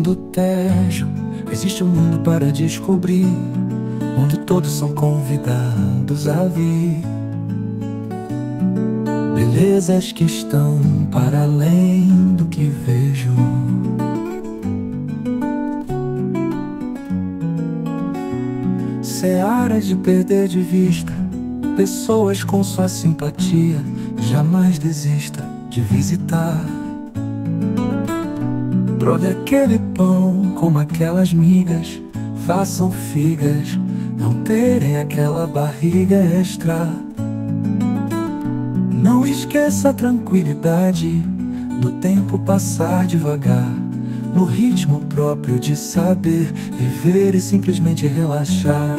do Tejo existe um mundo para descobrir, onde todos são convidados a vir. Belezas que estão para além do que vejo. Searas de perder de vista, pessoas com sua simpatia, jamais desista de visitar. Prove aquele pão como aquelas migas, façam figas, não terem aquela barriga extra. Não esqueça a tranquilidade do tempo passar devagar, no ritmo próprio de saber viver e simplesmente relaxar.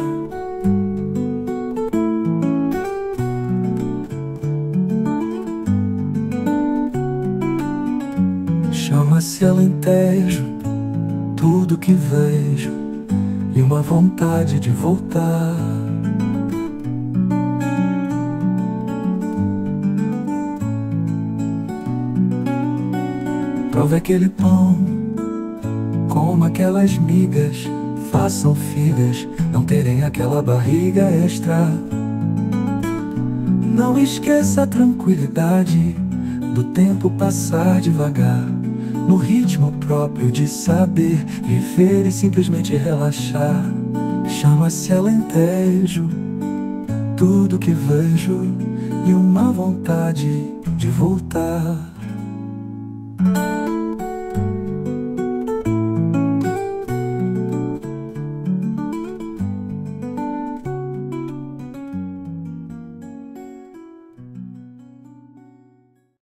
Chama-se Alentejo, tudo que vejo e uma vontade de voltar. Prove aquele pão, como aquelas migas, façam figas, não terem aquela barriga extra. Não esqueça a tranquilidade do tempo passar devagar, no ritmo próprio de saber viver e simplesmente relaxar. Chama-se Alentejo, tudo que vejo e uma vontade de voltar.